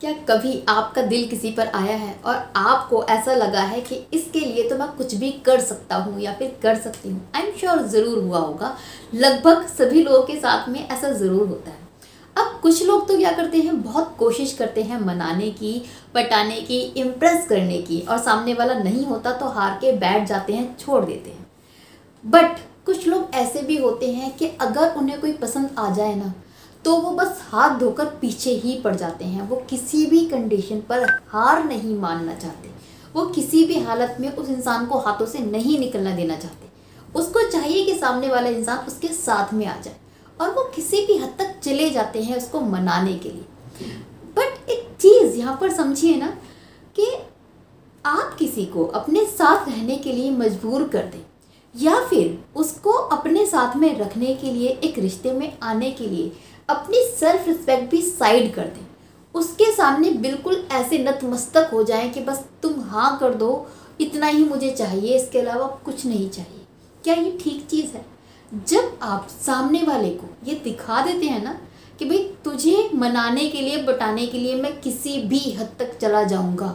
क्या कभी आपका दिल किसी पर आया है और आपको ऐसा लगा है कि इसके लिए तो मैं कुछ भी कर सकता हूँ या फिर कर सकती हूँ? आई एम श्योर ज़रूर हुआ होगा। लगभग सभी लोगों के साथ में ऐसा ज़रूर होता है। अब कुछ लोग तो क्या करते हैं? बहुत कोशिश करते हैं मनाने की, पटाने की इम्प्रेस करने की और सामने वाला नहीं होता तो हार के बैठ जाते हैं, छोड़ देते हैं। बट कुछ लोग ऐसे भी होते हैं कि अगर उन्हें कोई पसंद आ जाए ना तो वो बस हाथ धोकर पीछे ही पड़ जाते हैं। वो किसी भी कंडीशन पर हार नहीं मानना चाहते। वो किसी भी हालत में उस इंसान को हाथों से नहीं निकलना देना चाहते। उसको चाहिए कि सामने वाला इंसान उसके साथ में आ जाए और वो किसी भी हद तक चले जाते हैं उसको मनाने के लिए। बट एक चीज़ यहाँ पर समझिए ना कि आप किसी को अपने साथ रहने के लिए मजबूर कर दें या फिर उसको अपने साथ में रखने के लिए, एक रिश्ते में आने के लिए अपनी सेल्फ रिस्पेक्ट भी साइड कर दें। उसके सामने बिल्कुल ऐसे नतमस्तक हो जाएँ कि बस तुम हाँ कर दो, इतना ही मुझे चाहिए, इसके अलावा कुछ नहीं चाहिए। क्या ये ठीक चीज़ है? जब आप सामने वाले को ये दिखा देते हैं ना कि भाई तुझे मनाने के लिए, बटाने के लिए मैं किसी भी हद तक चला जाऊँगा,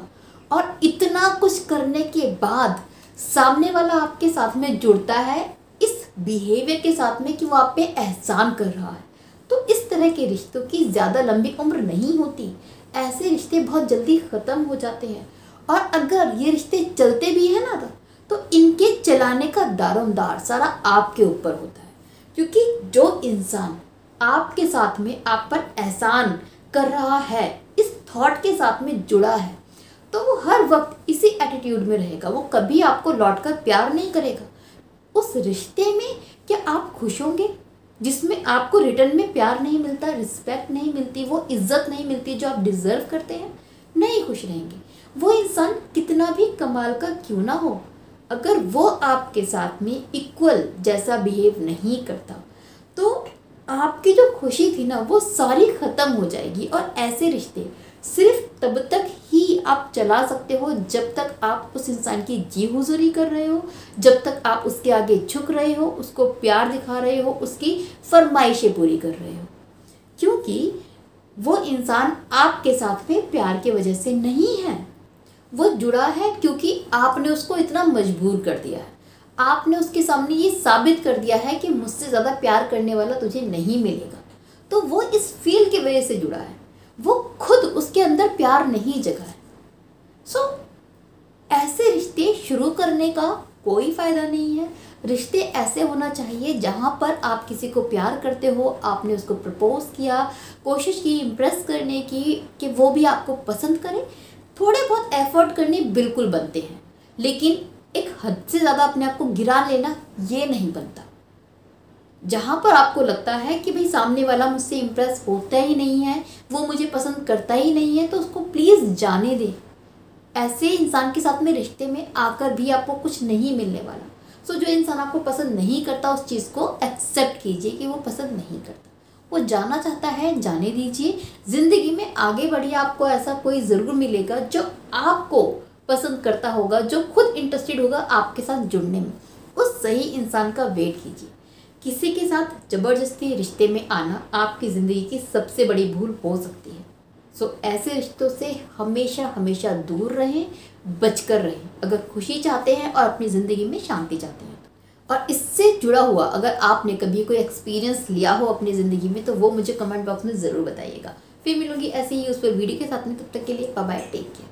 और इतना कुछ करने के बाद सामने वाला आपके साथ में जुड़ता है, इस बिहेवियर के साथ में कि वो आप पे एहसान कर रहा है। तो इस तरह के रिश्तों की ज़्यादा लंबी उम्र नहीं होती। ऐसे रिश्ते बहुत जल्दी ख़त्म हो जाते हैं। और अगर ये रिश्ते चलते भी हैं ना तो इनके चलाने का दारोमदार सारा आपके ऊपर होता है। क्योंकि जो इंसान आपके साथ में, आप पर एहसान कर रहा है, इस थॉट के साथ में जुड़ा है तो वो हर वक्त इसी एटीट्यूड में रहेगा। वो कभी आपको लौट कर प्यार नहीं करेगा। उस रिश्ते में क्या आप खुश होंगे? जिसमें आपको रिटर्न में प्यार नहीं मिलता रिस्पेक्ट नहीं मिलती, वो इज़्ज़त नहीं मिलती जो आप डिज़र्व करते हैं, नहीं खुश रहेंगे। वो इंसान कितना भी कमाल का क्यों ना हो, अगर वो आपके साथ में इक्वल जैसा बिहेव नहीं करता तो आपकी जो खुशी थी ना, वो सारी ख़त्म हो जाएगी और ऐसे रिश्ते सिर्फ़ तब तक आप चला सकते हो जब तक आप उस इंसान की जी हुजूरी कर रहे हो, जब तक आप उसके आगे झुक रहे हो, उसको प्यार दिखा रहे हो, उसकी फरमाइशें पूरी कर रहे हो। क्योंकि वो इंसान आपके साथ में प्यार की वजह से नहीं है। वो जुड़ा है क्योंकि आपने उसको इतना मजबूर कर दिया है। आपने उसके सामने ये साबित कर दिया है कि मुझसे ज़्यादा प्यार करने वाला तुझे नहीं मिलेगा। तो वो इस फील की वजह से जुड़ा है। वो खुद उसके अंदर प्यार नहीं जगा है सो so, ऐसे रिश्ते शुरू करने का कोई फ़ायदा नहीं है। रिश्ते ऐसे होना चाहिए जहाँ पर आप किसी को प्यार करते हो, आपने उसको प्रपोज किया, कोशिश की इम्प्रेस करने की कि वो भी आपको पसंद करे। थोड़े बहुत एफर्ट करने बिल्कुल बनते हैं, लेकिन एक हद से ज़्यादा अपने आप को गिरा लेना ये नहीं बनता। जहाँ पर आपको लगता है कि भाई सामने वाला मुझसे इम्प्रेस होता ही नहीं है, वो मुझे पसंद करता ही नहीं है तो उसको प्लीज़ जाने दें। ऐसे इंसान के साथ में रिश्ते में आकर भी आपको कुछ नहीं मिलने वाला। सो so, जो इंसान आपको पसंद नहीं करता उस चीज़ को एक्सेप्ट कीजिए कि वो पसंद नहीं करता। वो जाना चाहता है जाने दीजिए। ज़िंदगी में आगे बढ़िए आपको ऐसा कोई ज़रूर मिलेगा जो आपको पसंद करता होगा जो खुद इंटरेस्टेड होगा आपके साथ जुड़ने में। उस सही इंसान का वेट कीजिए। किसी के साथ ज़बरदस्ती रिश्ते में आना आपकी ज़िंदगी की सबसे बड़ी भूल हो सकती है। सो ऐसे रिश्तों से हमेशा हमेशा दूर रहें, बचकर रहें। अगर खुशी चाहते हैं और अपनी ज़िंदगी में शांति चाहते हैं। और इससे जुड़ा हुआ, अगर आपने कभी कोई एक्सपीरियंस लिया हो अपनी ज़िंदगी में तो वो मुझे कमेंट बॉक्स में ज़रूर बताइएगा। फिर मिलूँगी ऐसे ही उस पर वीडियो के साथ में, तब तक के लिए बाय टेक केयर